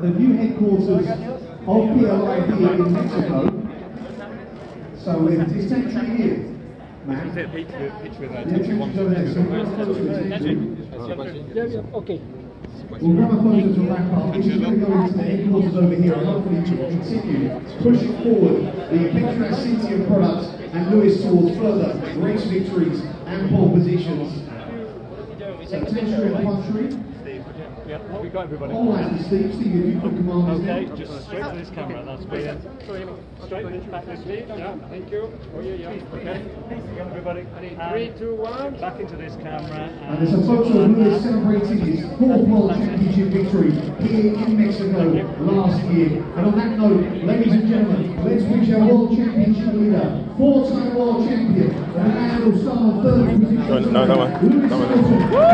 the new headquarters of PLIB in Mexico. So it's, it's century year, a picture, picture okay. We'll grab a photo to wrap up. We're just going to go into the headquarters over here and hopefully continue pushing forward the picturesque city of products and Lewis towards further race victories and pole positions. So attention in country. Yeah, we got everybody. All eyes to Steve. Steve, if you could command us Okay, now. just straight to this camera. That's brilliant. Straight this back this way. Yeah, thank you. Oh yeah, yeah. Okay. Everybody. Um, three, two, one. Back into this camera. And there's a photo of Lewis celebrating his fourth World Championship victory here in Mexico last year. And on that note, ladies and gentlemen, let's wish our World Championship leader, four-time World Champion, and a man who'll start on third position. No, no, no, no. Lewis No, no.